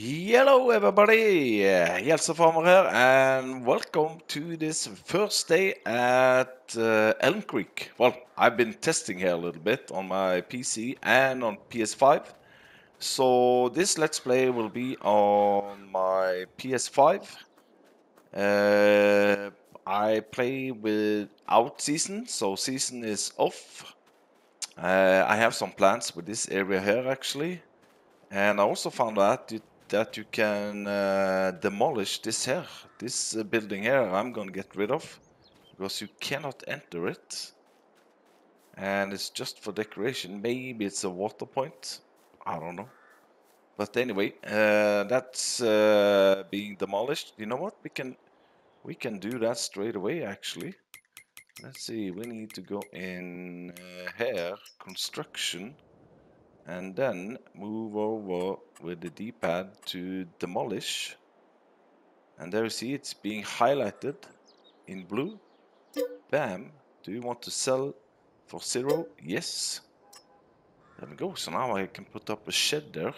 Hello, everybody. Jelsa Farmer here, and welcome to this first day at uh, Elm Creek. Well, I've been testing here a little bit on my PC and on PS5. So this Let's Play will be on my PS5. Uh, I play without season, so season is off. Uh, I have some plans with this area here, actually. And I also found out you, that you can uh, demolish this here, this uh, building here. I'm gonna get rid of because you cannot enter it, and it's just for decoration. Maybe it's a water point. I don't know. But anyway, uh, that's uh, being demolished. You know what? We can we can do that straight away. Actually, let's see. We need to go in uh, here, construction and then move over with the D-pad to demolish. And there you see it's being highlighted in blue. Bam. Do you want to sell for zero? Yes. There we go. So now I can put up a shed there.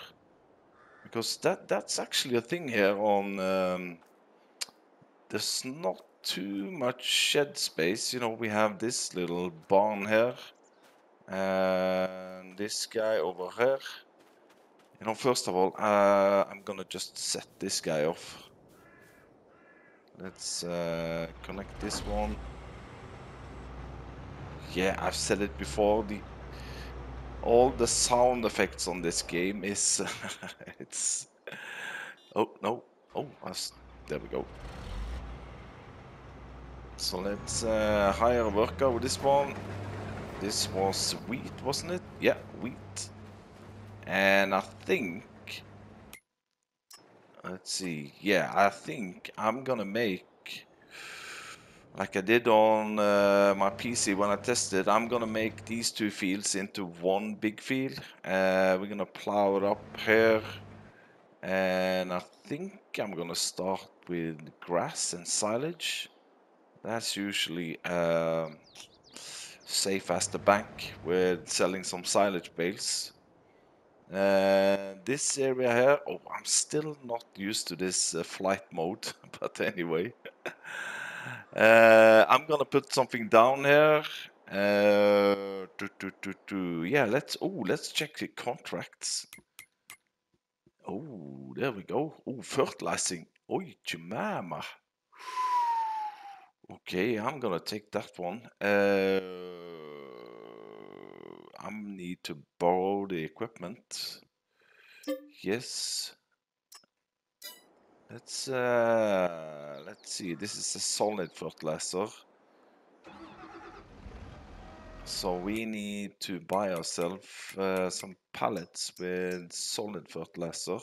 Because that that's actually a thing here on um, there's not too much shed space. You know we have this little barn here and this guy over here. You know, first of all, uh, I'm gonna just set this guy off. Let's uh, connect this one. Yeah, I've said it before. The all the sound effects on this game is it's. Oh no! Oh, there we go. So let's uh, hire a worker with this one. This was wheat, wasn't it? Yeah, wheat. And I think... Let's see. Yeah, I think I'm gonna make... Like I did on uh, my PC when I tested, I'm gonna make these two fields into one big field. Uh, we're gonna plow it up here. And I think I'm gonna start with grass and silage. That's usually... Uh, safe as the bank with selling some silage bales. Uh, this area here, oh, I'm still not used to this uh, flight mode, but anyway. uh, I'm gonna put something down here. Uh, do, do, do, do. Yeah, let's, oh, let's check the contracts. Oh, there we go. Oh, fertilizing. Oi, mama. Okay, I'm gonna take that one. Uh, I need to borrow the equipment. Yes. Let's uh, let's see. This is a solid fertilizer. So we need to buy ourselves uh, some pallets with solid fertilizer.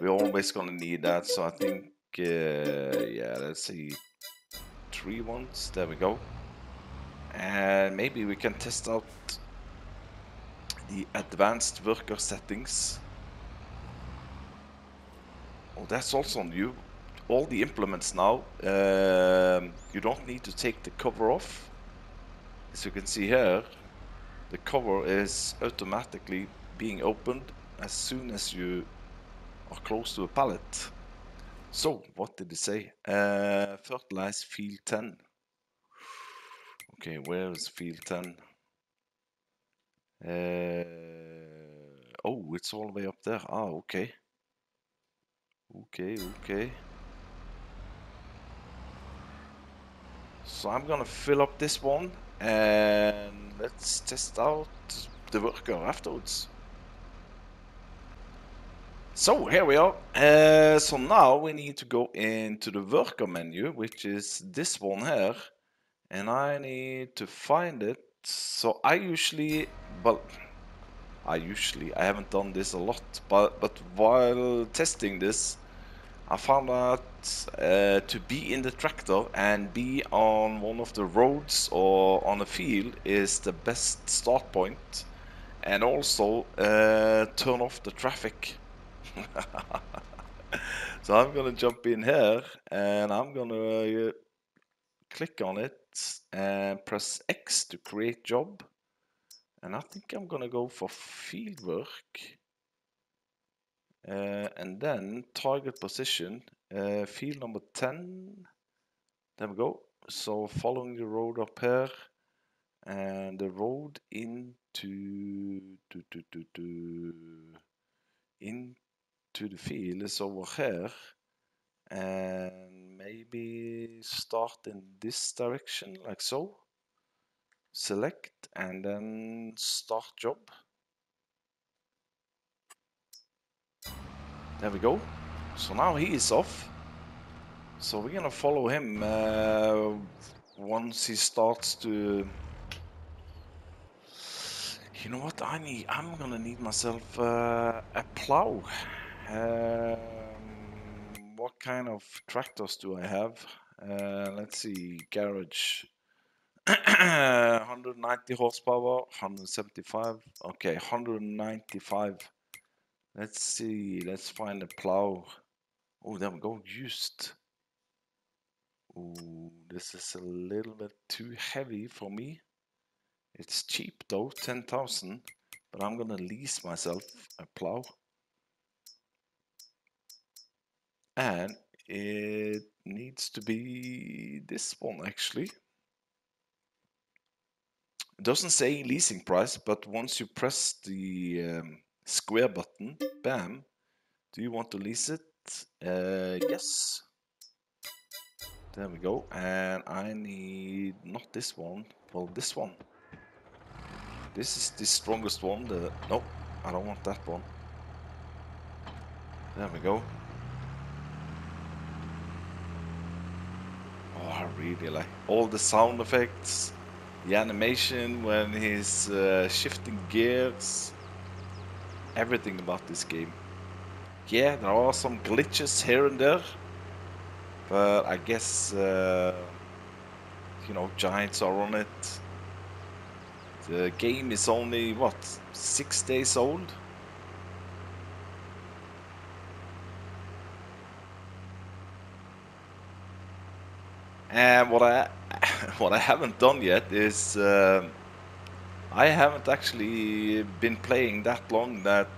We're always gonna need that. So I think, uh, yeah, let's see three ones. There we go. And maybe we can test out the advanced worker settings. Oh, that's also new. All the implements now, um, you don't need to take the cover off. As you can see here, the cover is automatically being opened as soon as you are close to a pallet. So, what did it say? Uh, fertilize field 10. Okay, where is field 10? Uh, oh, it's all the way up there. Ah, okay. Okay, okay. So I'm gonna fill up this one and let's test out the worker afterwards. So here we are. Uh, so now we need to go into the worker menu, which is this one here. And I need to find it. So I usually, well, I usually, I haven't done this a lot, but, but while testing this, I found out uh, to be in the tractor and be on one of the roads or on a field is the best start point. And also uh, turn off the traffic so I'm gonna jump in here and I'm gonna uh, click on it and press X to create job. And I think I'm gonna go for field work. Uh, and then target position, uh, field number 10. There we go. So following the road up here, and the road into to, to, to, to, into the field is over here. And maybe start in this direction, like so. Select and then start job. There we go. So now he is off. So we're gonna follow him uh, once he starts to. You know what? I need. I'm gonna need myself uh, a plow. Um, what kind of tractors do I have? Uh, let's see. Garage. 190 horsepower, 175. Okay, 195. Let's see. Let's find a plow. Oh, there we go. Used. Ooh, this is a little bit too heavy for me. It's cheap though, 10,000. But I'm gonna lease myself a plow. And it needs to be this one actually. It doesn't say leasing price, but once you press the um, square button, bam, do you want to lease it? Uh, yes. There we go. And I need not this one, well this one. This is the strongest one. The no, I don't want that one. There we go. I really like all the sound effects, the animation when he's uh, shifting gears, everything about this game. Yeah, there are some glitches here and there, but I guess uh, you know giants are on it. The game is only what six days old. And what I what I haven't done yet is um I haven't actually been playing that long that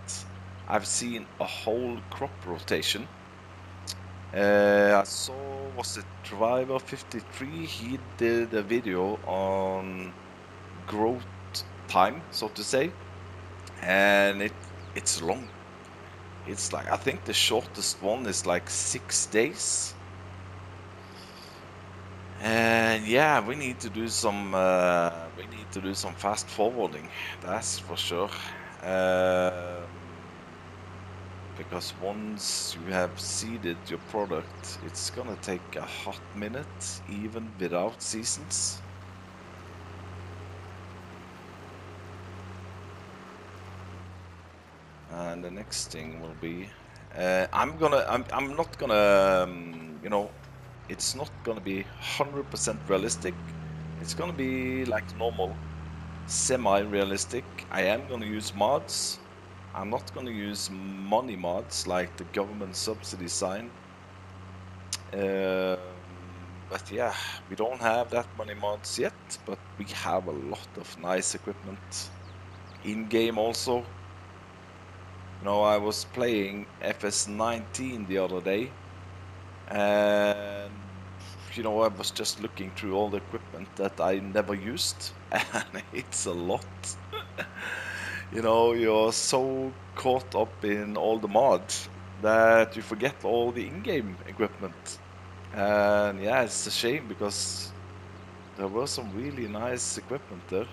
I've seen a whole crop rotation. Uh, I saw was it Driver 53? He did a video on growth time, so to say, and it it's long. It's like I think the shortest one is like six days. And yeah, we need to do some uh, we need to do some fast forwarding. That's for sure. Um, because once you have seeded your product, it's gonna take a hot minute, even without seasons. And the next thing will be, uh, I'm gonna, I'm, I'm not gonna, um, you know, it's not gonna be 100% realistic. It's gonna be like normal, semi-realistic. I am gonna use mods. I'm not gonna use money mods like the government subsidy sign. Uh, but yeah, we don't have that many mods yet, but we have a lot of nice equipment in-game also. You know, I was playing FS19 the other day, and you know, I was just looking through all the equipment that I never used, and it's a lot. you know, you're so caught up in all the mods that you forget all the in-game equipment. And yeah, it's a shame because there was some really nice equipment there.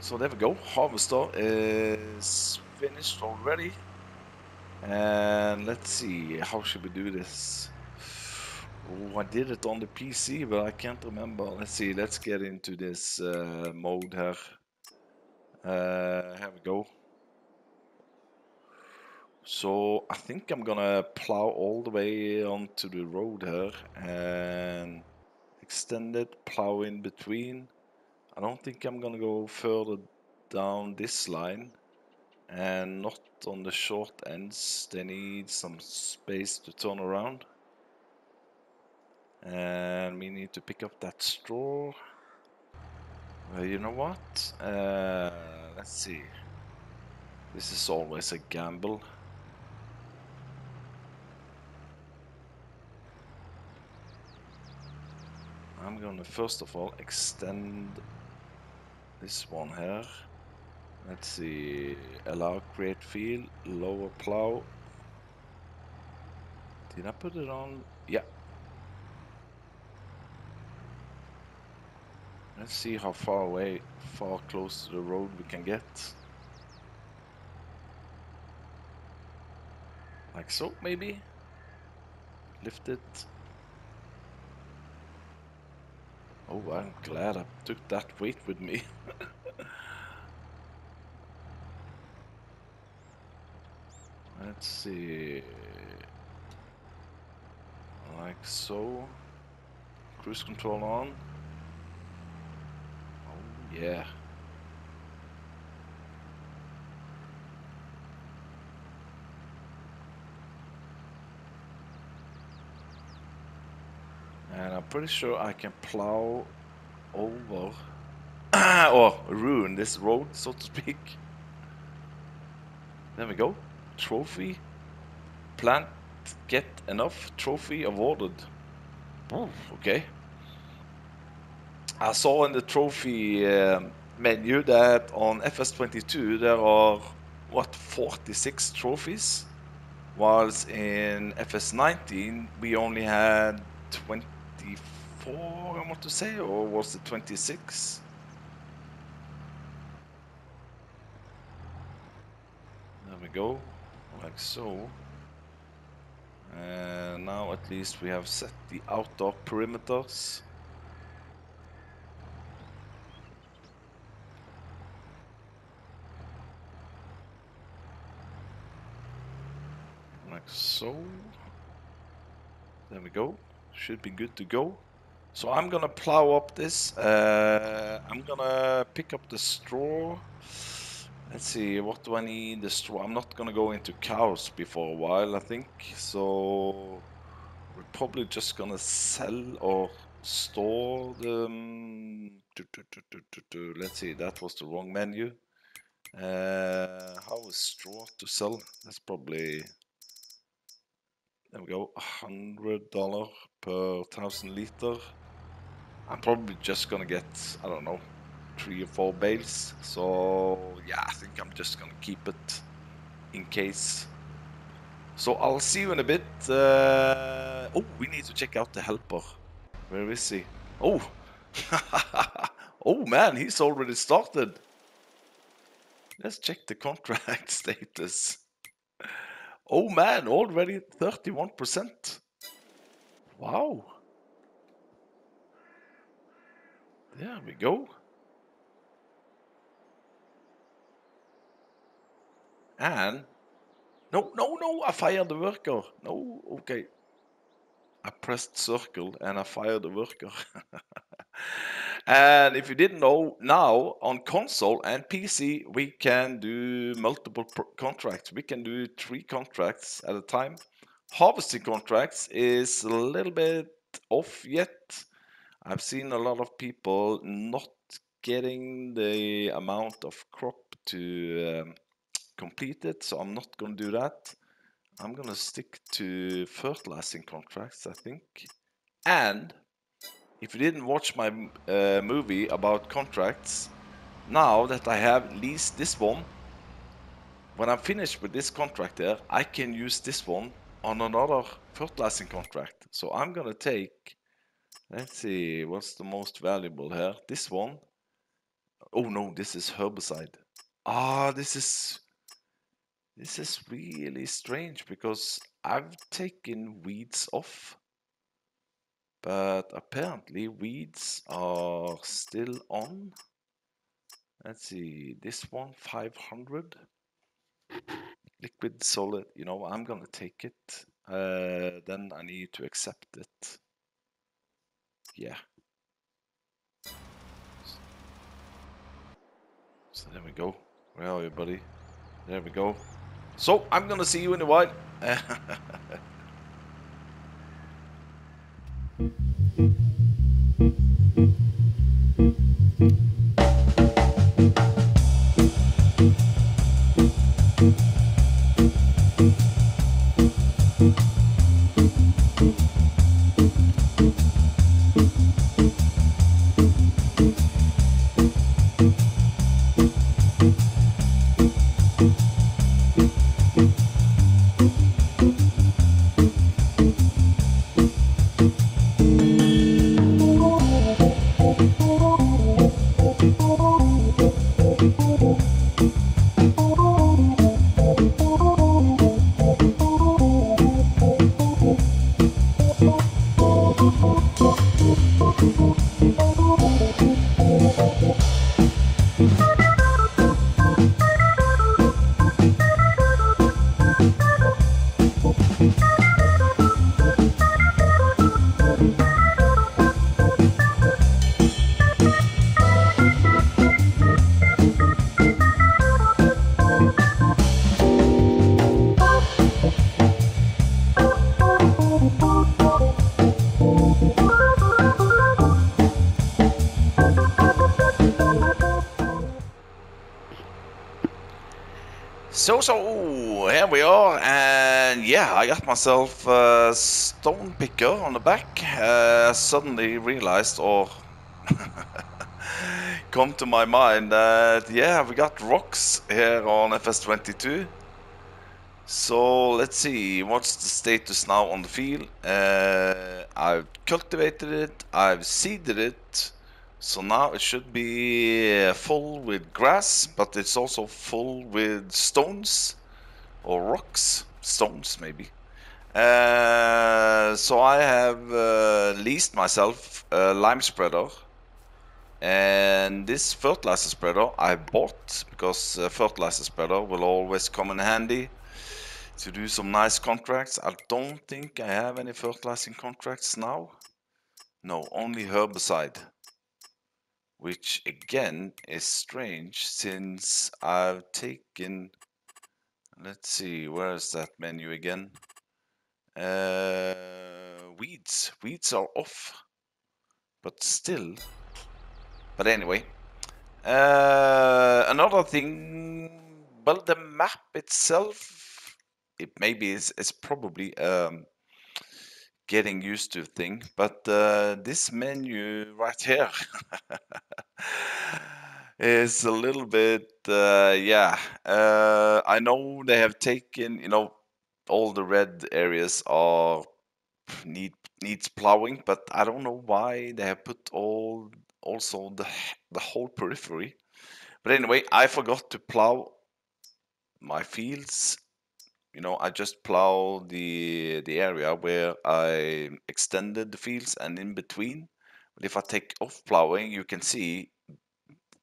So there we go, Harvester is finished already. And let's see, how should we do this? Oh, I did it on the PC, but I can't remember. Let's see, let's get into this uh, mode here. Uh, here we go. So I think I'm gonna plow all the way onto the road here and extend it, plow in between. I don't think I'm gonna go further down this line and not on the short ends. They need some space to turn around. And we need to pick up that straw. Well, you know what? Uh, let's see. This is always a gamble. I'm gonna first of all extend this one here. Let's see, allow create field, lower plow. Did I put it on? Yeah. Let's see how far away, far close to the road we can get. Like so, maybe? Lift it. Oh, I'm glad I took that weight with me. Let's see. Like so. Cruise control on. Oh, yeah. And I'm pretty sure I can plow over or oh, ruin this road, so to speak. There we go. Trophy. Plant get enough. Trophy awarded. Oh, okay. I saw in the trophy um, menu that on FS22 there are, what, 46 trophies? Whilst in FS19 we only had 24, I want to say, or was it 26? There we go, like so. And now at least we have set the outdoor perimeters. Like so. There we go should be good to go. So I'm gonna plow up this. Uh, I'm gonna pick up the straw. Let's see, what do I need the? I'm not gonna go into cows before a while, I think. So we're probably just gonna sell or store them. Let's see, that was the wrong menu. Uh, how is straw to sell? That's probably there we go, $100 per thousand liter. I'm probably just gonna get, I don't know, three or four bales. So yeah, I think I'm just gonna keep it in case. So I'll see you in a bit. Uh, oh, we need to check out the helper. Where is he? Oh, oh man, he's already started. Let's check the contract status. Oh man, already 31%. Wow. There we go. And no, no, no, I fired the worker. No, okay. I pressed circle and I fired the worker. And if you didn't know, now on console and PC, we can do multiple contracts. We can do three contracts at a time. Harvesting contracts is a little bit off yet. I've seen a lot of people not getting the amount of crop to um, complete it, so I'm not going to do that. I'm going to stick to fertilizing contracts, I think. And if you didn't watch my uh, movie about contracts, now that I have leased this one, when I'm finished with this contract there, I can use this one on another fertilizing contract. So I'm gonna take, let's see, what's the most valuable here? This one. Oh no, this is herbicide. Ah, this is, this is really strange because I've taken weeds off but apparently weeds are still on. Let's see, this one 500 liquid solid. You know, I'm gonna take it. Uh, then I need to accept it. Yeah. So there we go. Where are you, buddy? There we go. So I'm gonna see you in a while. So, so, here we are, and yeah, I got myself a stone picker on the back. Uh, suddenly realized, or come to my mind, that yeah, we got rocks here on FS22. So, let's see, what's the status now on the field? Uh, I've cultivated it, I've seeded it, so now it should be full with grass, but it's also full with stones or rocks, stones maybe. Uh, so I have uh, leased myself a lime spreader and this fertilizer spreader I bought because fertilizer spreader will always come in handy to do some nice contracts. I don't think I have any fertilizing contracts now. No, only herbicide which again is strange since I've taken let's see where is that menu again? Uh, weeds. Weeds are off but still. But anyway uh, another thing well the map itself it maybe is, is probably um, getting used to thing but uh, this menu right here is a little bit uh, yeah uh, i know they have taken you know all the red areas are need needs plowing but i don't know why they have put all also the the whole periphery. But anyway i forgot to plow my fields you know i just plow the the area where i extended the fields and in between. But if i take off plowing you can see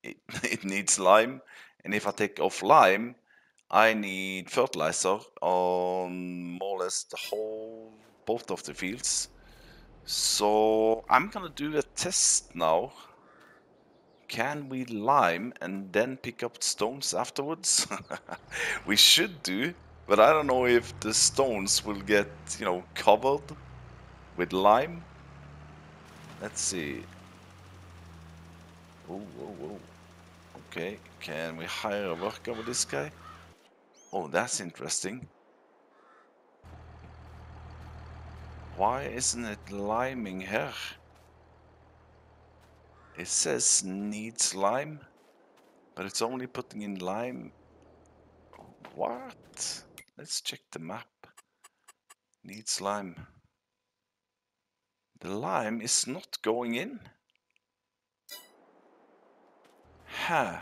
it, it needs lime. And if i take off lime i need fertilizer on more or less the whole both of the fields. So i'm gonna do a test now. Can we lime and then pick up stones afterwards? We should do but I don't know if the stones will get, you know, covered with lime. Let's see. Oh, whoa, whoa. Okay, can we hire a worker with this guy? Oh, that's interesting. Why isn't it liming here? It says needs lime, but it's only putting in lime. What? Let's check the map. Needs lime. The lime is not going in. Huh.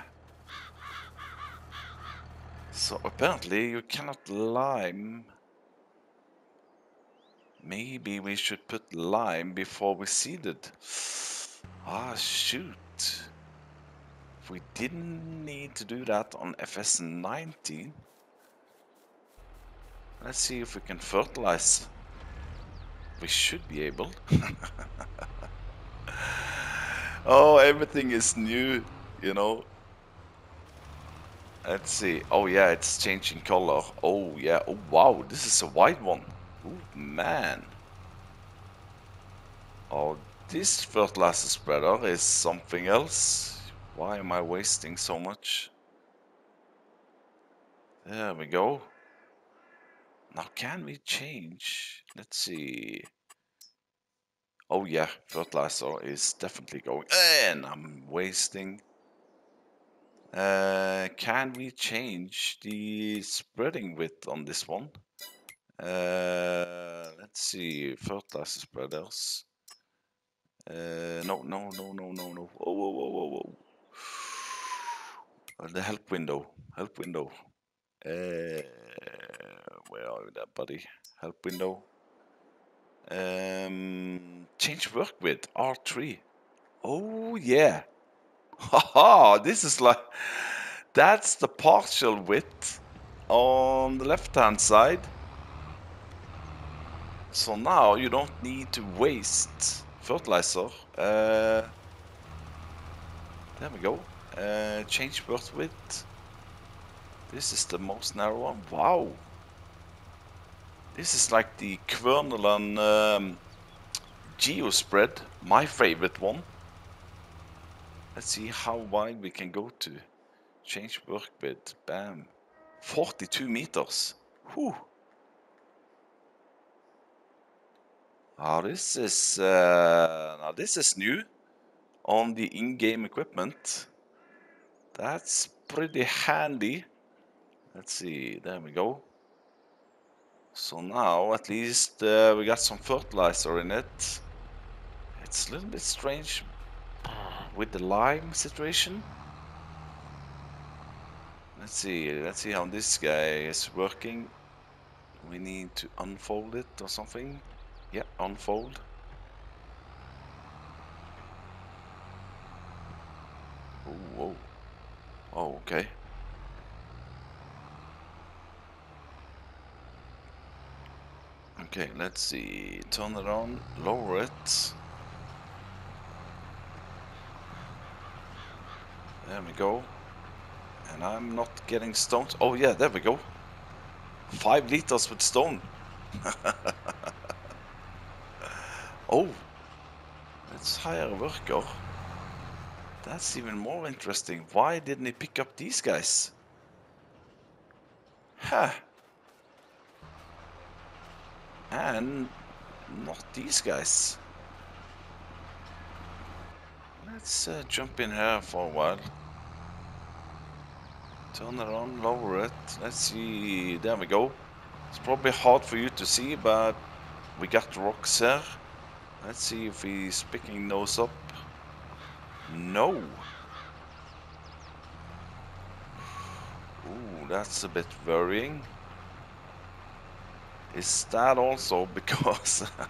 So apparently you cannot lime. Maybe we should put lime before we seed it. Ah, shoot. We didn't need to do that on FS19. Let's see if we can fertilize. We should be able. oh, everything is new, you know. Let's see. Oh yeah, it's changing color. Oh yeah. Oh wow, this is a white one. Oh man. Oh, this fertilizer spreader is something else. Why am I wasting so much? There we go. Now, can we change? Let's see. Oh yeah, fertilizer is definitely going. And I'm wasting. Uh, can we change the spreading width on this one? Uh, let's see, fertilizer spreaders. Uh, no, no, no, no, no, no. Whoa, whoa, whoa, whoa, whoa. Uh, the help window, help window. Uh, where are you there, buddy? Help window. Um, change work width, R3. Oh, yeah. Haha, this is like, that's the partial width on the left-hand side. So now you don't need to waste fertilizer. Uh, there we go. Uh, change work width. This is the most narrow one. Wow. This is like the Kverneland um, Geospread, my favorite one. Let's see how wide we can go to. Change work width, bam. 42 meters. Whew. Oh, this is uh, now this is new on the in-game equipment. That's pretty handy. Let's see, there we go. So now at least uh, we got some fertilizer in it. It's a little bit strange with the lime situation. Let's see, let's see how this guy is working. We need to unfold it or something. Yeah, unfold. Oh, whoa. Oh, okay. Okay, let's see. Turn it on, lower it. There we go. And I'm not getting stones. Oh yeah, there we go. Five liters with stone. oh, let's hire a worker. Oh. That's even more interesting. Why didn't he pick up these guys? Huh. And not these guys. Let's uh, jump in here for a while. Turn it on, lower it. Let's see. There we go. It's probably hard for you to see, but we got rocks here. Let's see if he's picking those up. No. Ooh, that's a bit worrying. Is that also because...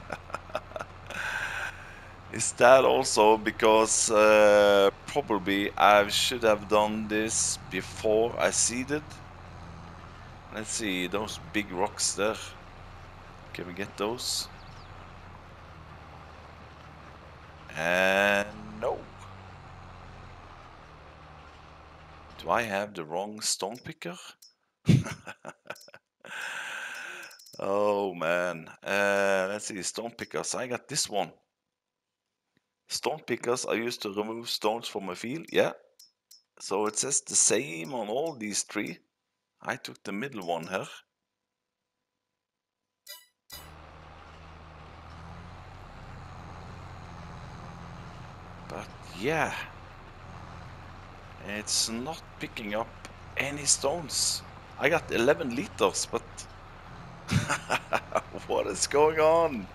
Is that also because uh, probably I should have done this before I seeded? Let's see, those big rocks there. Can we get those? And no. Do I have the wrong stone picker? oh man. Uh, let's see, stone pickers. I got this one. Stone pickers are used to remove stones from a field. Yeah. So it says the same on all these three. I took the middle one here. But yeah. It's not picking up any stones. I got 11 liters, but what is going on?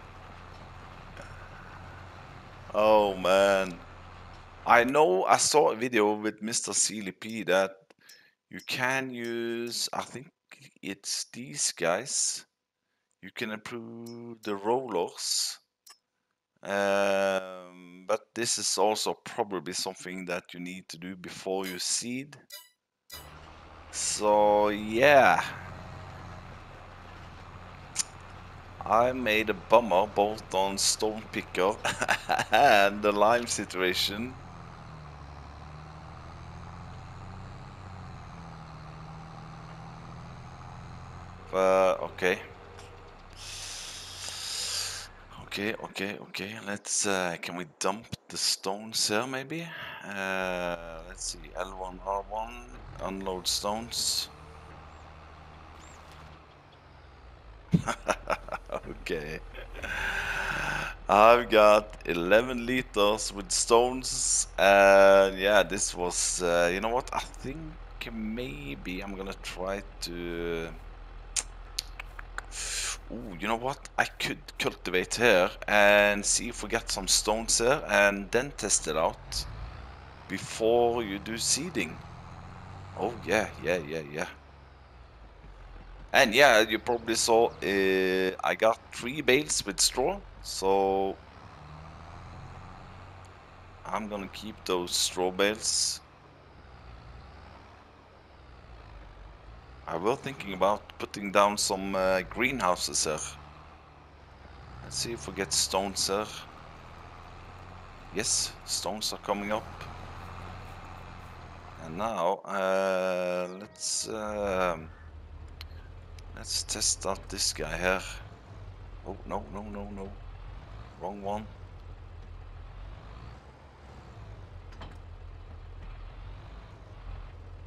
Oh man. I know I saw a video with Mr. CLP that you can use, I think it's these guys. You can improve the rollers. Um, but this is also probably something that you need to do before you seed. So yeah. I made a bummer both on Stone Picker and the lime situation. But okay. Okay, okay, okay. Let's. Uh, can we dump the stones here, maybe? Uh, let's see. L1, R1. Unload stones. okay. I've got 11 liters with stones and yeah this was uh, you know what? I think maybe I'm gonna try to Ooh, you know what? I could cultivate here and see if we get some stones here and then test it out before you do seeding. Oh yeah yeah yeah yeah and yeah, you probably saw uh, I got three bales with straw, so I'm gonna keep those straw bales. I was thinking about putting down some uh, greenhouses here. Let's see if we get stones here. Yes, stones are coming up. And now, uh, let's... Um, Let's test out this guy here. Oh, no, no, no, no. Wrong one.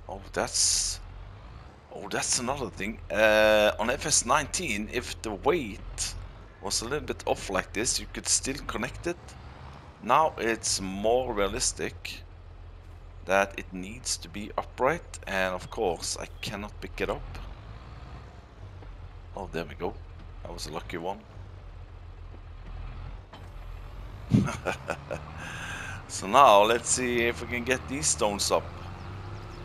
Oh, that's... Oh, that's another thing. Uh, on FS19, if the weight was a little bit off like this, you could still connect it. Now it's more realistic that it needs to be upright, and of course I cannot pick it up. Oh, there we go. That was a lucky one. so now let's see if we can get these stones up.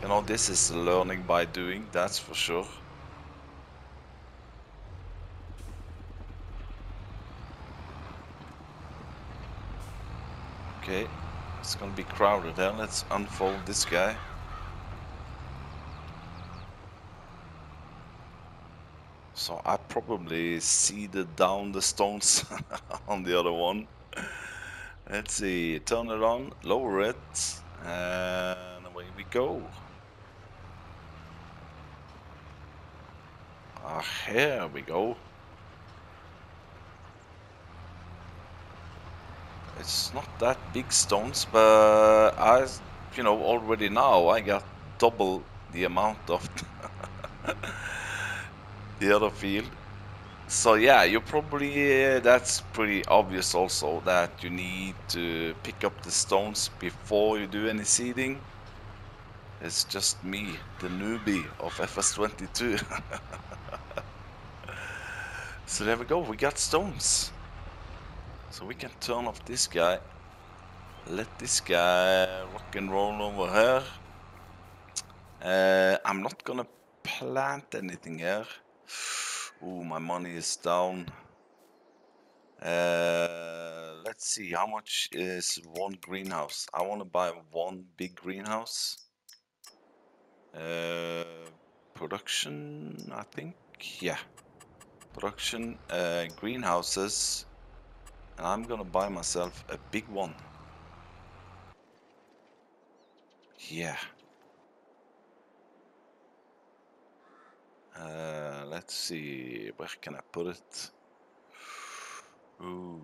You know, this is learning by doing, that's for sure. Okay, it's gonna be crowded here. Let's unfold this guy. So I probably seeded down the stones on the other one. Let's see, turn it on, lower it, and away we go. Ah, here we go. It's not that big stones, but I, you know, already now I got double the amount of the other field. So yeah, you probably, uh, that's pretty obvious also that you need to pick up the stones before you do any seeding. It's just me, the newbie of FS22. So there we go, we got stones. So we can turn off this guy. Let this guy rock and roll over here. Uh, I'm not gonna plant anything here. Ooh, my money is down. Uh, let's see, how much is one greenhouse? I want to buy one big greenhouse. Uh, production, I think. Yeah, production uh, greenhouses and I'm gonna buy myself a big one yeah uh, let's see where can I put it Ooh.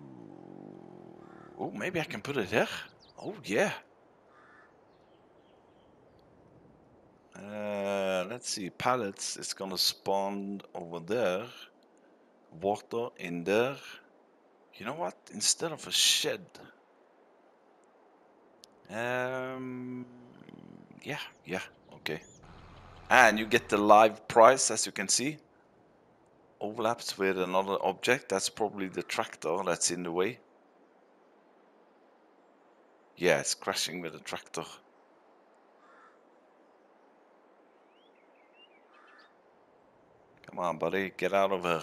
oh maybe I can put it here oh yeah uh, let's see pallets it's gonna spawn over there water in there. You know what? Instead of a shed, um, yeah, yeah, okay. And you get the live price, as you can see. Overlaps with another object. That's probably the tractor that's in the way. Yeah, it's crashing with the tractor. Come on, buddy, get out of here.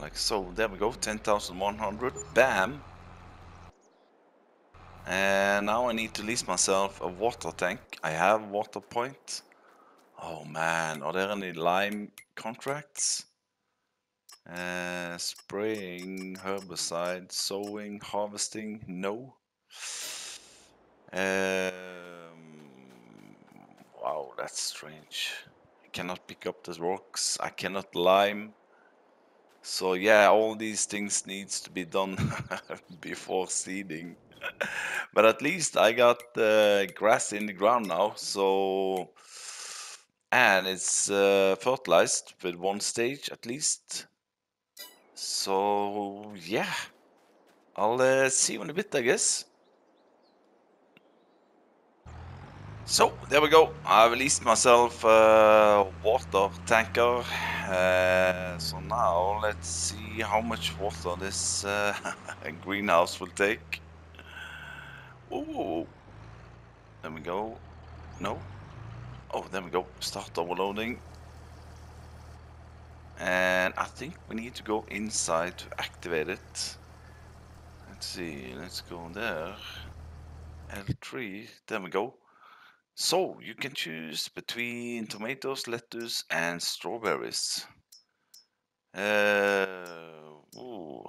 like so there we go 10,100 bam and now I need to lease myself a water tank. I have water point. Oh man. Are there any lime contracts? Uh, spraying herbicide sowing harvesting? No. Um, wow that's strange. I cannot pick up the rocks. I cannot lime. So yeah, all these things needs to be done before seeding. but at least I got the grass in the ground now, so and it's uh, fertilized with one stage at least. So yeah, I'll uh, see you in a bit, I guess. So there we go. I released myself a water tanker. Uh, so now let's see how much water this uh, greenhouse will take. Ooh. There we go. No. Oh, there we go. Start overloading. And I think we need to go inside to activate it. Let's see. Let's go there. L3. There we go. So you can choose between tomatoes, lettuce, and strawberries. Uh, ooh.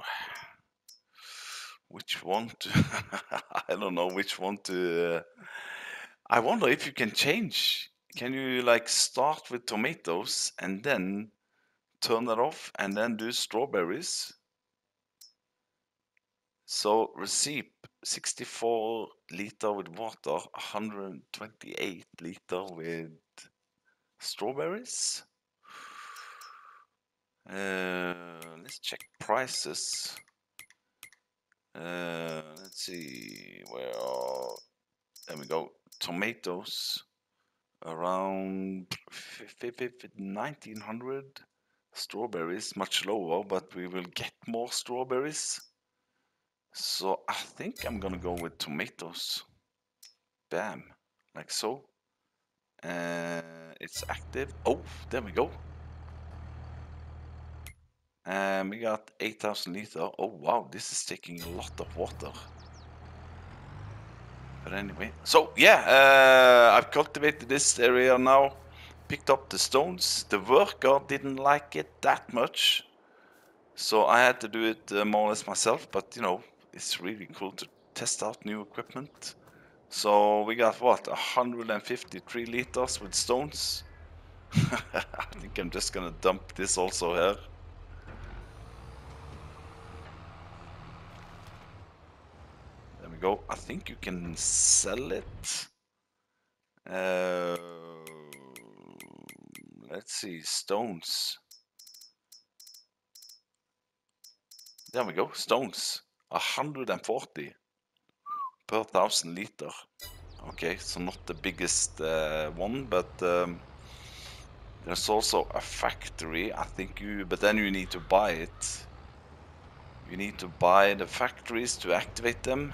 Which one to? I don't know which one to. Uh, I wonder if you can change. Can you like start with tomatoes and then turn that off and then do strawberries? So receipt 64 liter with water, 128 liter with strawberries. Uh, let's check prices. Uh, let's see Well, there we go. Tomatoes around 1900. Strawberries much lower, but we will get more strawberries. So I think I'm gonna go with tomatoes. Bam, like so. Uh, it's active. Oh, there we go. And we got 8,000 liter. Oh wow, this is taking a lot of water. But anyway, so yeah, uh, I've cultivated this area now. Picked up the stones. The worker didn't like it that much. So I had to do it uh, more or less myself, but you know, it's really cool to test out new equipment. So we got what, 153 liters with stones. I think I'm just gonna dump this also here. There we go. I think you can sell it. Uh, let's see, stones. There we go, stones. 140 per thousand liter. Okay, so not the biggest uh, one, but um, there's also a factory. I think you, but then you need to buy it. You need to buy the factories to activate them.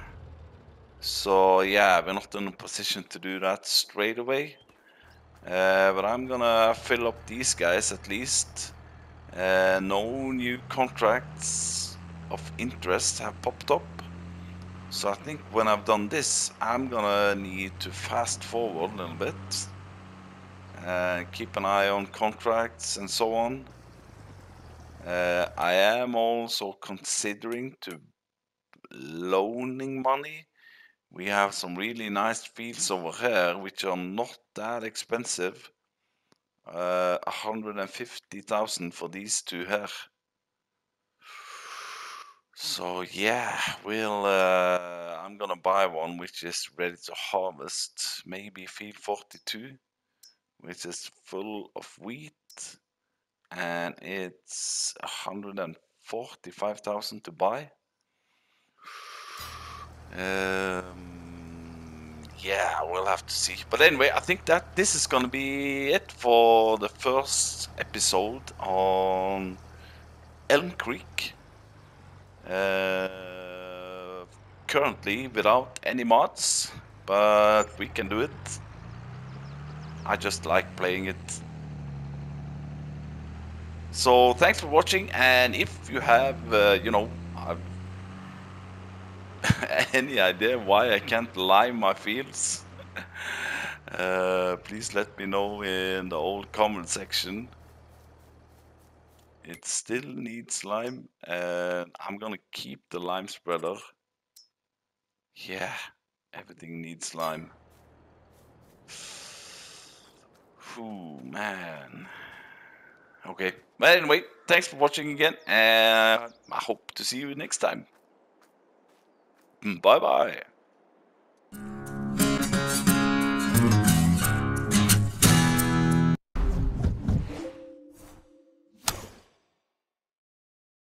So yeah, we're not in a position to do that straight away. Uh, but I'm gonna fill up these guys at least. Uh, no new contracts of interest have popped up. So I think when I've done this, I'm gonna need to fast forward a little bit. Uh, keep an eye on contracts and so on. Uh, I am also considering to loaning money. We have some really nice fields over here, which are not that expensive. Uh, 150,000 for these two here. So yeah, we'll. Uh, I'm gonna buy one which is ready to harvest. Maybe field 42, which is full of wheat, and it's 145,000 to buy. Um, yeah, we'll have to see. But anyway, I think that this is gonna be it for the first episode on Elm Creek. Uh, currently without any mods, but we can do it. I just like playing it. So thanks for watching, and if you have, uh, you know, any idea why I can't lime my fields, uh, please let me know in the old comment section. It still needs lime and I'm gonna keep the lime spreader. Yeah, everything needs lime. Ooh, man. Okay, but anyway, thanks for watching again and I hope to see you next time. Bye bye.